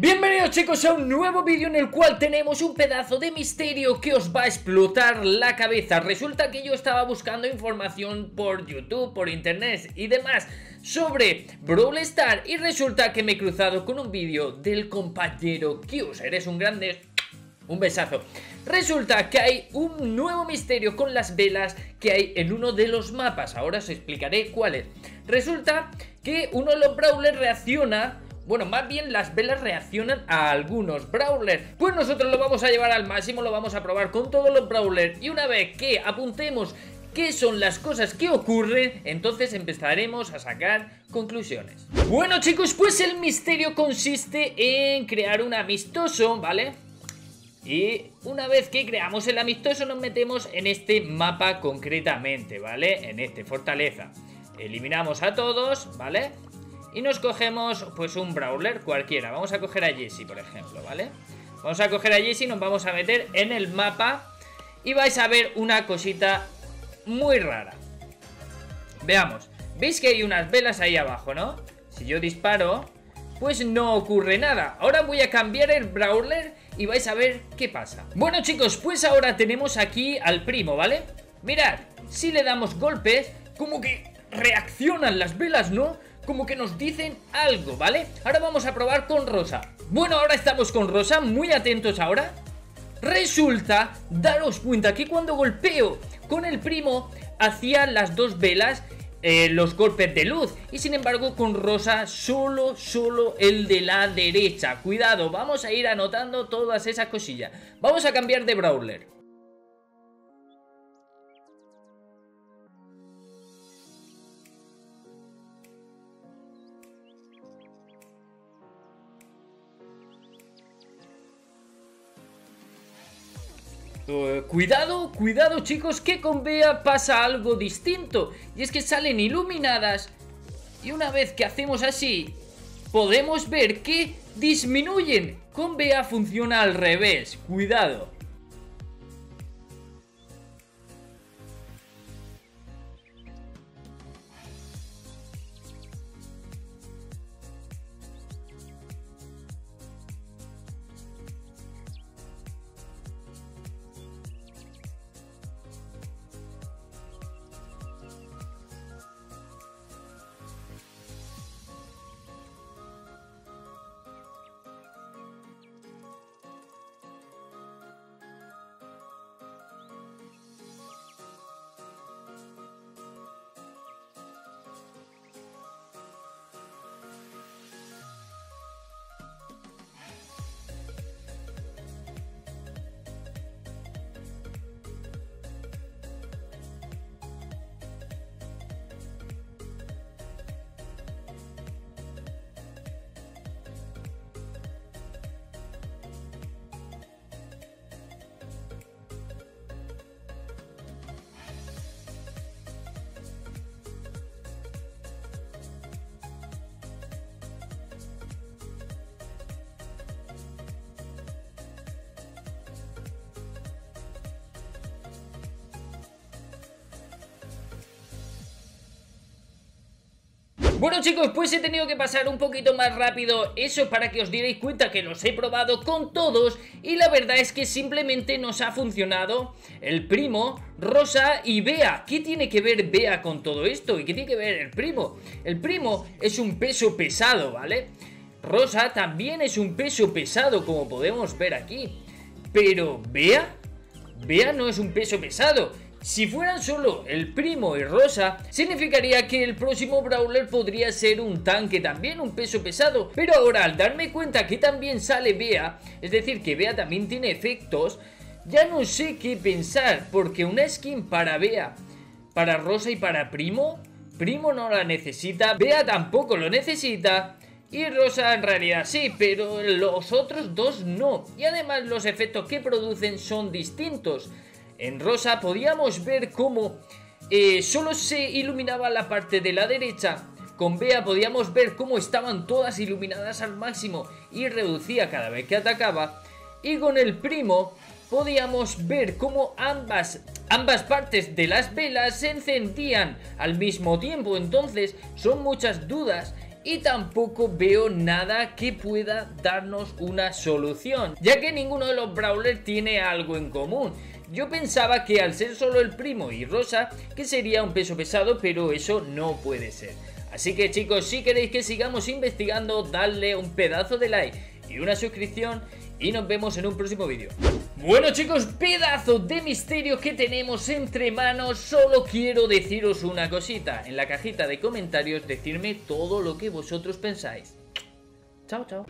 Bienvenidos chicos a un nuevo vídeo en el cual tenemos un pedazo de misterio que os va a explotar la cabeza. Resulta que yo estaba buscando información por YouTube, por internet y demás sobre Brawl Star Y resulta que me he cruzado con un vídeo del compañero Kius Eres un grande... Un besazo. Resulta que hay un nuevo misterio con las velas que hay en uno de los mapas. Ahora os explicaré cuál es Resulta que uno de los brawlers reacciona bueno, más bien las velas reaccionan a algunos brawlers Pues nosotros lo vamos a llevar al máximo, lo vamos a probar con todos los brawlers Y una vez que apuntemos qué son las cosas que ocurren, entonces empezaremos a sacar conclusiones. Bueno chicos, pues el misterio consiste en crear un amistoso, ¿vale? Y una vez que creamos el amistoso nos metemos en este mapa concretamente, ¿vale? En este fortaleza. Eliminamos a todos, ¿vale? Y nos cogemos pues un brawler cualquiera Vamos a coger a Jesse, por ejemplo, ¿vale? Vamos a coger a Jesse nos vamos a meter en el mapa Y vais a ver una cosita muy rara Veamos ¿Veis que hay unas velas ahí abajo, no? Si yo disparo, pues no ocurre nada Ahora voy a cambiar el brawler y vais a ver qué pasa Bueno chicos, pues ahora tenemos aquí al primo, ¿vale? Mirad, si le damos golpes, como que reaccionan las velas, ¿no? Como que nos dicen algo, ¿vale? Ahora vamos a probar con Rosa. Bueno, ahora estamos con Rosa, muy atentos ahora. Resulta, daros cuenta que cuando golpeo con el primo Hacía las dos velas eh, los golpes de luz. Y sin embargo con Rosa solo, solo el de la derecha. Cuidado, vamos a ir anotando todas esas cosillas. Vamos a cambiar de Brawler Cuidado, cuidado chicos, que con Bea pasa algo distinto. Y es que salen iluminadas. Y una vez que hacemos así, podemos ver que disminuyen. Con Bea funciona al revés. Cuidado. Bueno chicos, pues he tenido que pasar un poquito más rápido eso para que os dierais cuenta que los he probado con todos y la verdad es que simplemente nos ha funcionado el primo, Rosa y Bea. ¿Qué tiene que ver Bea con todo esto? ¿Y qué tiene que ver el primo? El primo es un peso pesado, ¿vale? Rosa también es un peso pesado como podemos ver aquí. Pero Bea, Bea no es un peso pesado. Si fueran solo el primo y Rosa, significaría que el próximo Brawler podría ser un tanque también, un peso pesado. Pero ahora al darme cuenta que también sale Bea, es decir, que Bea también tiene efectos, ya no sé qué pensar, porque una skin para Bea, para Rosa y para Primo, Primo no la necesita, Bea tampoco lo necesita. Y Rosa en realidad sí, pero los otros dos no. Y además los efectos que producen son distintos. En rosa podíamos ver cómo eh, solo se iluminaba la parte de la derecha. Con Bea podíamos ver cómo estaban todas iluminadas al máximo y reducía cada vez que atacaba. Y con el primo podíamos ver cómo ambas, ambas partes de las velas se encendían al mismo tiempo. Entonces son muchas dudas y tampoco veo nada que pueda darnos una solución, ya que ninguno de los brawlers tiene algo en común. Yo pensaba que al ser solo el primo y Rosa, que sería un peso pesado, pero eso no puede ser. Así que chicos, si queréis que sigamos investigando, dadle un pedazo de like y una suscripción y nos vemos en un próximo vídeo. Bueno chicos, pedazo de misterio que tenemos entre manos, solo quiero deciros una cosita. En la cajita de comentarios decirme todo lo que vosotros pensáis. Chao, chao.